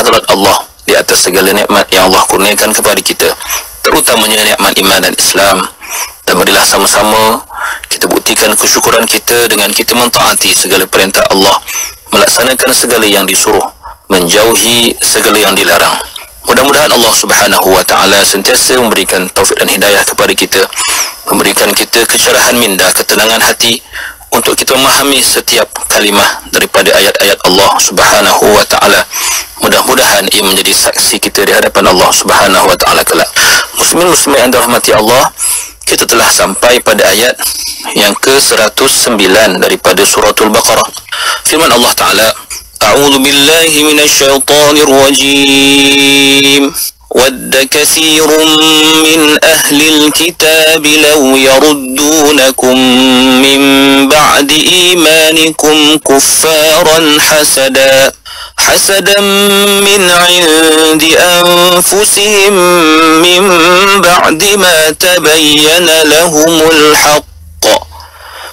hadrat Allah di atas segala nikmat yang Allah kurniakan kepada kita. Terutamanya nikmat iman dan Islam. Dan marilah sama-sama kita buktikan kesyukuran kita dengan kita mentaati segala perintah Allah. Melaksanakan segala yang disuruh. Menjauhi segala yang dilarang. Mudah-mudahan Allah subhanahu wa ta'ala sentiasa memberikan taufik dan hidayah kepada kita. Memberikan kita kecerahan minda ketenangan hati untuk kita memahami setiap kalimah daripada ayat-ayat Allah Subhanahu wa taala Mudah-mudahan ia menjadi saksi kita di hadapan Allah Subhanahu wa taala kelak. Muslimin muslimat yang dirahmati Allah, kita telah sampai pada ayat yang ke-109 daripada suratul Baqarah. Firman Allah taala, A'udzu billahi minasyaitonir rajim. ود كثير من أهل الكتاب لو يردونكم من بعد إيمانكم كفارا حسدا حسدا من عند أنفسهم من بعد ما تبين لهم الحق.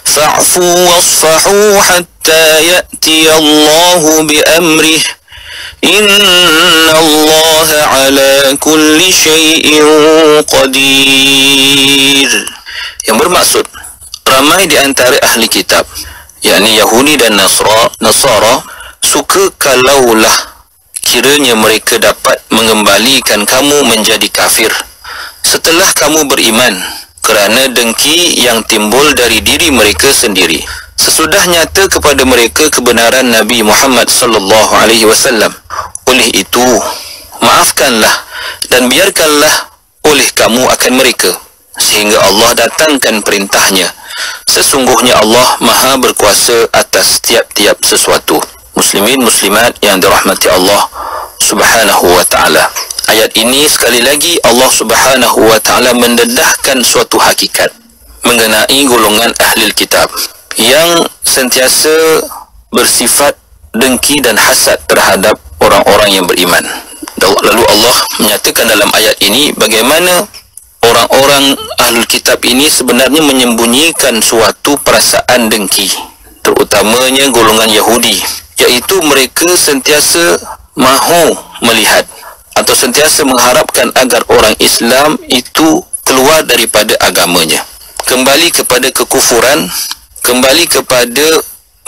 فاعفوا واصفحوا حتى يأتي الله بأمره. إن الله على كل شيء قدير. Yang bermaksud ramai di antara ahli kitab yakni Yahudi dan Nasra Nasara suka kalaulah kiranya mereka dapat mengembalikan kamu menjadi kafir. Setelah kamu beriman kerana dengki yang timbul dari diri mereka sendiri. Sesudah nyata kepada mereka kebenaran Nabi Muhammad sallallahu alaihi wasallam. Oleh itu maafkanlah dan biarkanlah oleh kamu akan mereka sehingga Allah datangkan perintahnya. Sesungguhnya Allah maha berkuasa atas tiap-tiap sesuatu muslimin muslimat yang dirahmati Allah subhanahu wa ta'ala ayat ini sekali lagi Allah subhanahu wa ta'ala mendedahkan suatu hakikat mengenai golongan ahli kitab yang sentiasa bersifat dengki dan hasad terhadap orang-orang yang beriman. Lalu Allah menyatakan dalam ayat ini bagaimana orang-orang ahlul kitab ini sebenarnya menyembunyikan suatu perasaan dengki terutamanya golongan Yahudi iaitu mereka sentiasa mahu melihat atau sentiasa mengharapkan agar orang Islam itu keluar daripada agamanya kembali kepada kekufuran kembali kepada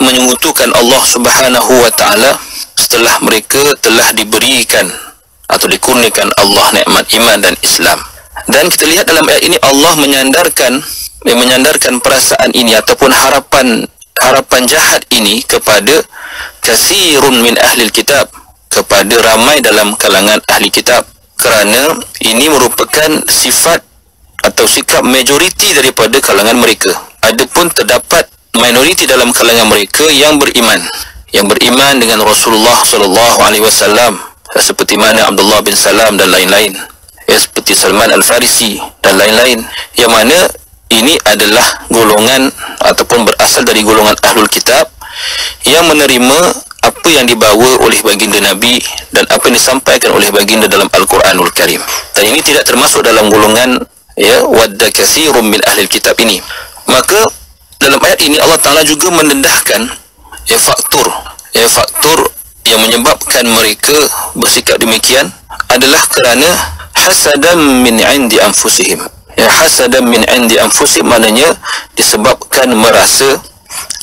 menyekutukan Allah Subhanahu wa taala setelah mereka telah diberikan atau dikurniakan Allah nikmat iman dan Islam. Dan kita lihat dalam ayat ini Allah menyandarkan yang menyandarkan perasaan ini ataupun harapan harapan jahat ini kepada kasirun min ahli kitab kepada ramai dalam kalangan ahli kitab kerana ini merupakan sifat atau sikap majoriti daripada kalangan mereka. Adapun terdapat minoriti dalam kalangan mereka yang beriman yang beriman dengan Rasulullah sallallahu alaihi wasallam seperti mana Abdullah bin Salam dan lain-lain ya seperti Salman Al-Farisi dan lain-lain yang mana ini adalah golongan ataupun berasal dari golongan ahlul kitab yang menerima apa yang dibawa oleh baginda Nabi dan apa yang disampaikan oleh baginda dalam Al-Quranul Karim. Dan ini tidak termasuk dalam golongan ya wadda kathirun min ahli kitab ini. Maka dalam ayat ini Allah Ta'ala juga mendedahkan ya faktor ya faktor yang menyebabkan mereka bersikap demikian adalah kerana hasadam min indi anfusihim ya hasadam min indi anfusihim maknanya disebabkan merasa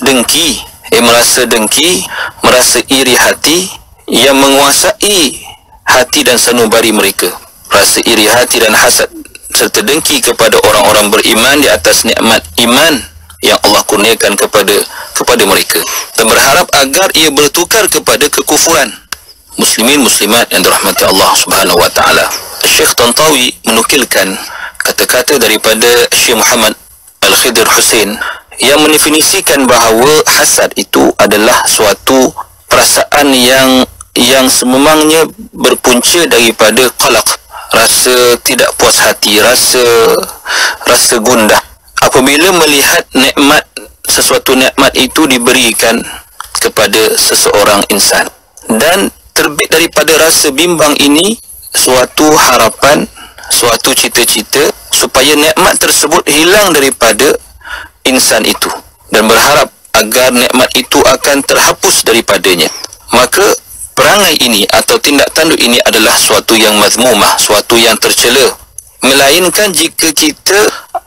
dengki. Eh merasa dengki merasa iri hati yang menguasai hati dan sanubari mereka. Rasa iri hati dan hasad serta dengki kepada orang-orang beriman di atas nikmat iman yang Allah kurniakan kepada kepada mereka. Dan berharap agar ia bertukar kepada kekufuran. Muslimin muslimat yang dirahmati Allah Subhanahu wa taala. Syekh Tantawi menukilkan kata-kata daripada Syekh Muhammad Al-Khidir Hussein yang mendefinisikan bahawa hasad itu adalah suatu perasaan yang yang sememangnya berpunca daripada qalaq rasa tidak puas hati rasa rasa gundah. Apabila melihat nikmat sesuatu nikmat itu diberikan kepada seseorang insan. Dan terbit daripada rasa bimbang ini suatu harapan suatu cita-cita supaya nikmat tersebut hilang daripada insan itu dan berharap agar nikmat itu akan terhapus daripadanya maka perangai ini atau tindak tanduk ini adalah suatu yang mazmumah, suatu yang tercela. Melainkan jika kita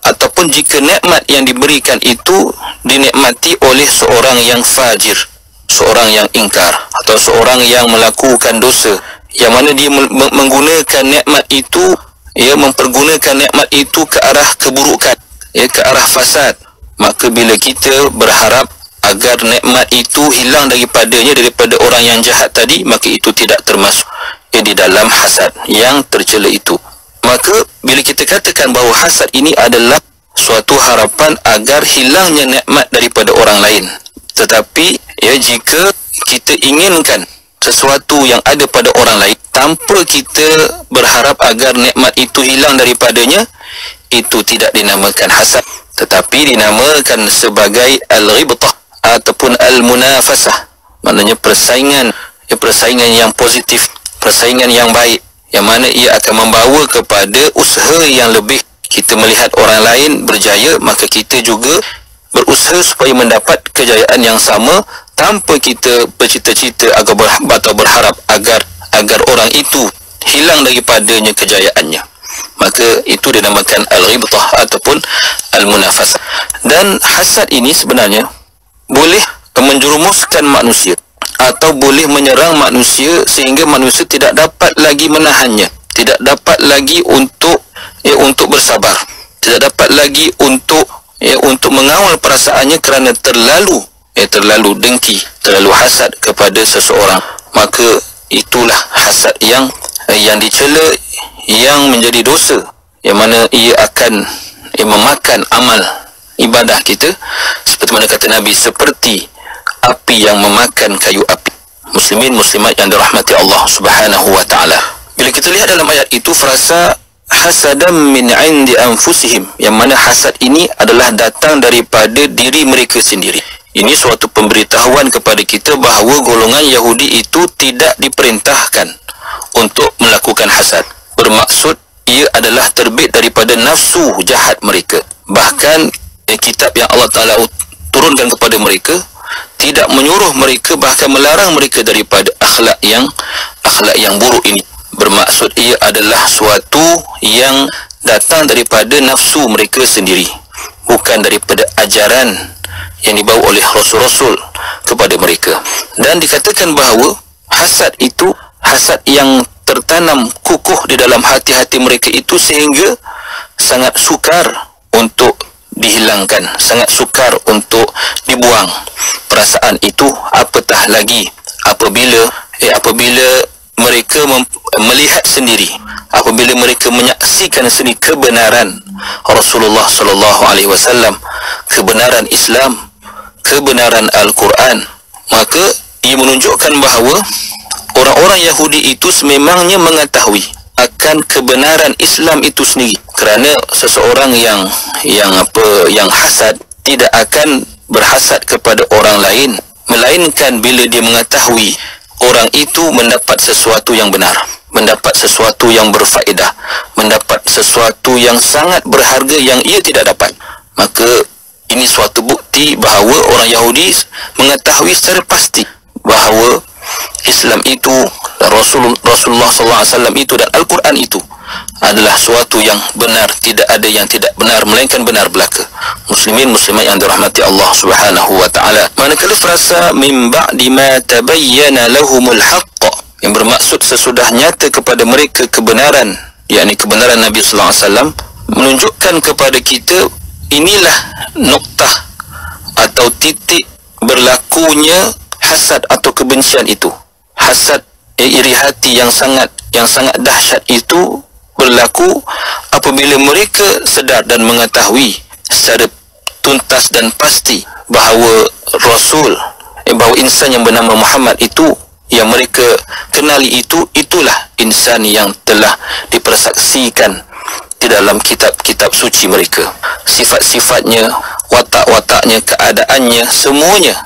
ataupun jika nikmat yang diberikan itu dinikmati oleh seorang yang fajir, seorang yang ingkar atau seorang yang melakukan dosa yang mana dia menggunakan nikmat itu ia mempergunakan nikmat itu ke arah keburukan ya ke arah fasad. Maka bila kita berharap agar nikmat itu hilang daripadanya daripada orang yang jahat tadi maka itu tidak termasuk. Ya, di dalam hasad yang tercela itu. Maka bila kita katakan bahawa hasad ini adalah suatu harapan agar hilangnya nikmat daripada orang lain. Tetapi ya jika kita inginkan sesuatu yang ada pada orang lain tanpa kita berharap agar nikmat itu hilang daripadanya itu tidak dinamakan hasad tetapi dinamakan sebagai al-ghibtah ataupun al-munafasah. Maknanya persaingan ya persaingan yang positif persaingan yang baik yang mana ia akan membawa kepada usaha yang lebih. Kita melihat orang lain berjaya maka kita juga berusaha supaya mendapat kejayaan yang sama tanpa kita bercita-cita agar berharap atau berharap agar agar orang itu hilang daripadanya kejayaannya. Maka itu dinamakan al-ghibtah ataupun al-munafasah dan hasad ini sebenarnya boleh menjerumuskan manusia atau boleh menyerang manusia sehingga manusia tidak dapat lagi menahannya tidak dapat lagi untuk ya untuk bersabar tidak dapat lagi untuk ya untuk mengawal perasaannya kerana terlalu eh, terlalu dengki, terlalu hasad kepada seseorang, maka itulah hasad yang eh, yang dicela yang menjadi dosa. Yang mana ia akan eh, memakan amal ibadah kita seperti mana kata Nabi seperti api yang memakan kayu api. Muslimin muslimat yang dirahmati Allah Subhanahu wa taala. Bila kita lihat dalam ayat itu frasa hasadam min indi anfusihim yang mana hasad ini adalah datang daripada diri mereka sendiri ini suatu pemberitahuan kepada kita bahawa golongan Yahudi itu tidak diperintahkan untuk melakukan hasad. Bermaksud ia adalah terbit daripada nafsu jahat mereka. Bahkan kitab yang Allah Taala turunkan kepada mereka tidak menyuruh mereka bahkan melarang mereka daripada akhlak yang akhlak yang buruk ini. Bermaksud ia adalah suatu yang datang daripada nafsu mereka sendiri bukan daripada ajaran yang dibawa oleh rasul-rasul kepada mereka. Dan dikatakan bahawa hasad itu hasad yang tertanam kukuh di dalam hati-hati mereka itu sehingga sangat sukar untuk dihilangkan sangat sukar untuk dibuang. Perasaan itu apatah lagi apabila eh, apabila mereka melihat sendiri apabila mereka menyaksikan sendiri kebenaran Rasulullah sallallahu alaihi wasallam kebenaran Islam kebenaran Al-Quran maka ia menunjukkan bahawa orang-orang Yahudi itu sememangnya mengetahui akan kebenaran Islam itu sendiri. Kerana seseorang yang yang apa yang hasad tidak akan berhasad kepada orang lain melainkan bila dia mengetahui orang itu mendapat sesuatu yang benar mendapat sesuatu yang berfaedah mendapat sesuatu yang sangat berharga yang ia tidak dapat. Maka ini suatu bukti bahawa orang Yahudi mengetahui secara pasti bahawa Islam itu Rasul Rasulullah sallallahu alaihi wasallam itu dan Al-Quran itu adalah suatu yang benar. Tidak ada yang tidak benar melainkan benar belaka. Muslimin muslimat yang dirahmati Allah Subhanahu wa taala. Manakala frasa min ba'di ma tabayyana lahumul haqq yang bermaksud sesudah nyata kepada mereka kebenaran yakni kebenaran Nabi sallallahu alaihi wasallam menunjukkan kepada kita inilah noktah atau titik berlakunya hasad atau kebencian itu. Hasad eh, iri hati yang sangat yang sangat dahsyat itu berlaku apabila mereka sedar dan mengetahui secara tuntas dan pasti bahawa Rasul eh, bahawa insan yang bernama Muhammad itu yang mereka kenali itu itulah insan yang telah dipersaksikan di dalam kitab-kitab suci mereka. Sifat-sifatnya, watak-wataknya, keadaannya, semuanya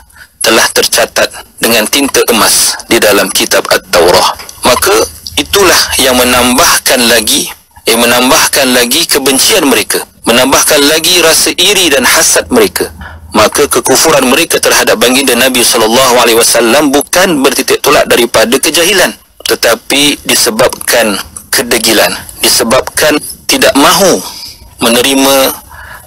telah tercatat dengan tinta emas di dalam kitab At-Taurah. Maka itulah yang menambahkan lagi yang menambahkan lagi kebencian mereka, menambahkan lagi rasa iri dan hasad mereka. Maka kekufuran mereka terhadap baginda Nabi sallallahu alaihi wasallam bukan bertitik tolak daripada kejahilan tetapi disebabkan kedegilan disebabkan tidak mahu menerima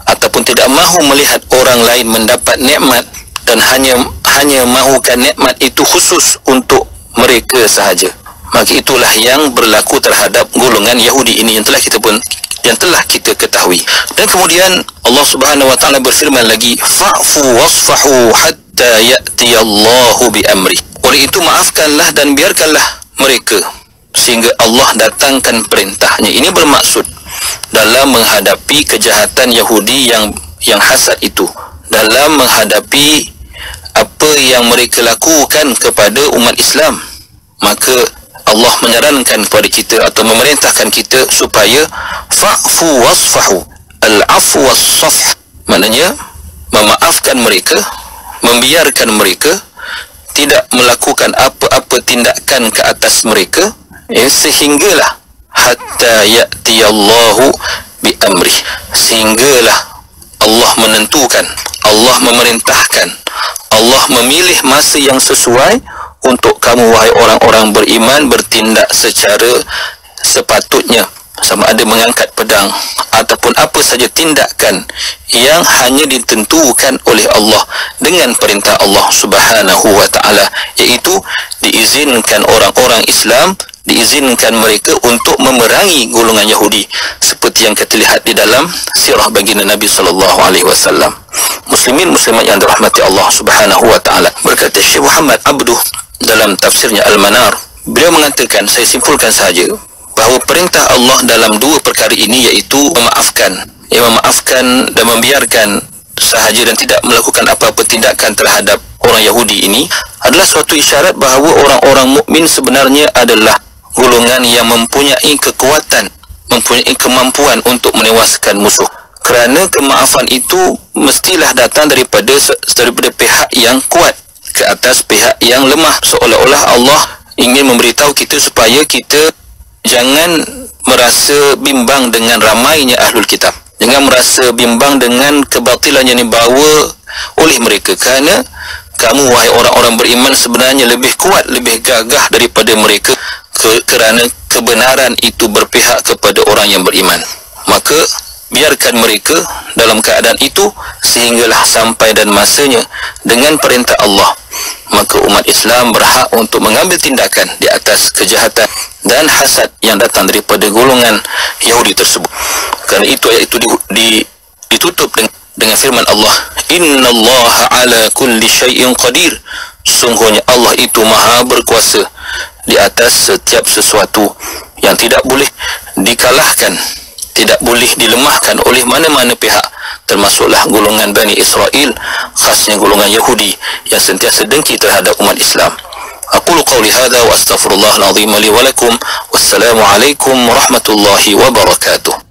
ataupun tidak mahu melihat orang lain mendapat nikmat dan hanya hanya mahukan nikmat itu khusus untuk mereka sahaja. Maka itulah yang berlaku terhadap golongan Yahudi ini yang telah kita pun yang telah kita ketahui. Dan kemudian Allah Subhanahu wa taala berfirman lagi fa'fu wasfahu hatta ya'ti Allahu bi amri. Oleh itu maafkanlah dan biarkanlah mereka sehingga Allah datangkan perintahnya. Ini bermaksud dalam menghadapi kejahatan Yahudi yang yang hasad itu. Dalam menghadapi apa yang mereka lakukan kepada umat Islam. Maka Allah menyarankan kepada kita atau memerintahkan kita supaya fa'fu wasfahu al-afu was-safh maknanya memaafkan mereka membiarkan mereka tidak melakukan apa-apa tindakan ke atas mereka ya, sehinggalah hatta ya'ti Allahu bi amri sehinggalah Allah menentukan Allah memerintahkan Allah memilih masa yang sesuai untuk kamu wahai orang-orang beriman bertindak secara sepatutnya sama ada mengangkat pedang ataupun apa saja tindakan yang hanya ditentukan oleh Allah dengan perintah Allah Subhanahu wa taala iaitu diizinkan orang-orang Islam diizinkan mereka untuk memerangi golongan Yahudi seperti yang kita lihat di dalam sirah baginda Nabi sallallahu alaihi wasallam. Muslimin muslimat yang dirahmati Allah Subhanahu wa taala. Berkata Syekh Muhammad Abduh dalam tafsirnya Al-Manar, beliau mengatakan saya simpulkan saja bahawa perintah Allah dalam dua perkara ini iaitu memaafkan, ya memaafkan dan membiarkan sahaja dan tidak melakukan apa-apa tindakan terhadap orang Yahudi ini adalah suatu isyarat bahawa orang-orang mukmin sebenarnya adalah golongan yang mempunyai kekuatan, mempunyai kemampuan untuk menewaskan musuh. Kerana kemaafan itu mestilah datang daripada daripada pihak yang kuat ke atas pihak yang lemah. Seolah-olah Allah ingin memberitahu kita supaya kita jangan merasa bimbang dengan ramainya ahlul kitab. Jangan merasa bimbang dengan kebatilan yang dibawa oleh mereka kerana kamu wahai orang-orang beriman sebenarnya lebih kuat, lebih gagah daripada mereka ke, kerana kebenaran itu berpihak kepada orang yang beriman. Maka biarkan mereka dalam keadaan itu sehinggalah sampai dan masanya dengan perintah Allah. Maka umat Islam berhak untuk mengambil tindakan di atas kejahatan dan hasad yang datang daripada golongan Yahudi tersebut. Kerana itu ayat itu di, di, ditutup dengan, dengan firman Allah, Inna Allah ala kulli syai'in qadir. Sungguhnya Allah itu maha berkuasa di atas setiap sesuatu yang tidak boleh dikalahkan tidak boleh dilemahkan oleh mana-mana pihak termasuklah golongan Bani Israel khasnya golongan Yahudi yang sentiasa dengki terhadap umat Islam أقول قولي هذا وأستغفر الله العظيم لي ولكم والسلام عليكم ورحمة الله وبركاته